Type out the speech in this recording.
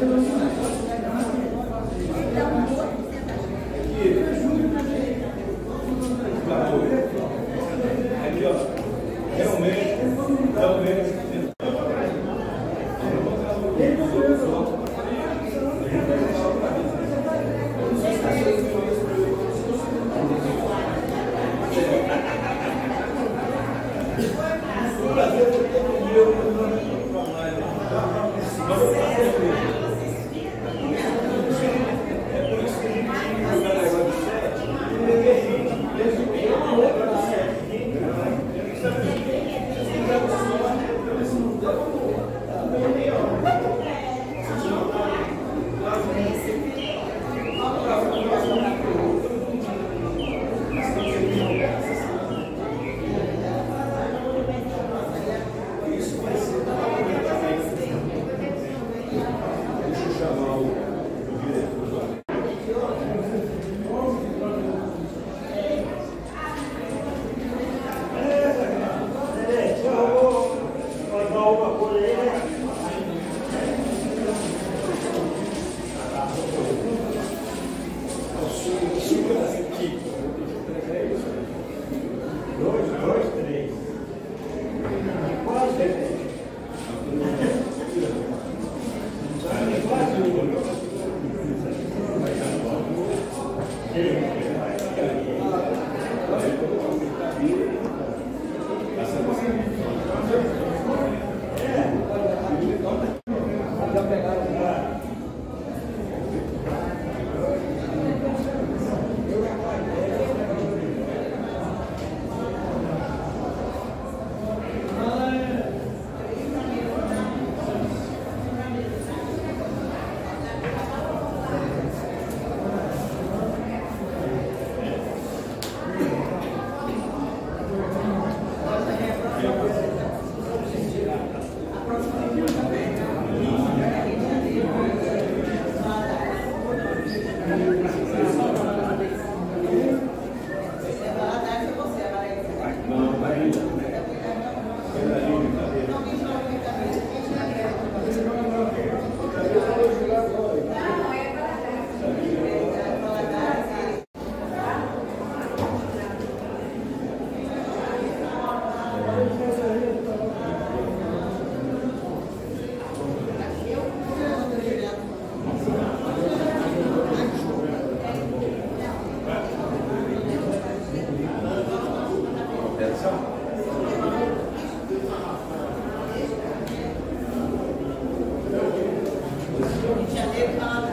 Gracias. Deixa eu chamar o diretor.